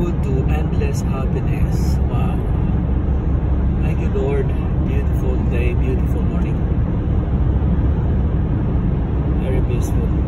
road to endless happiness. Wow. Thank you, Lord. Beautiful day, beautiful morning. Very peaceful.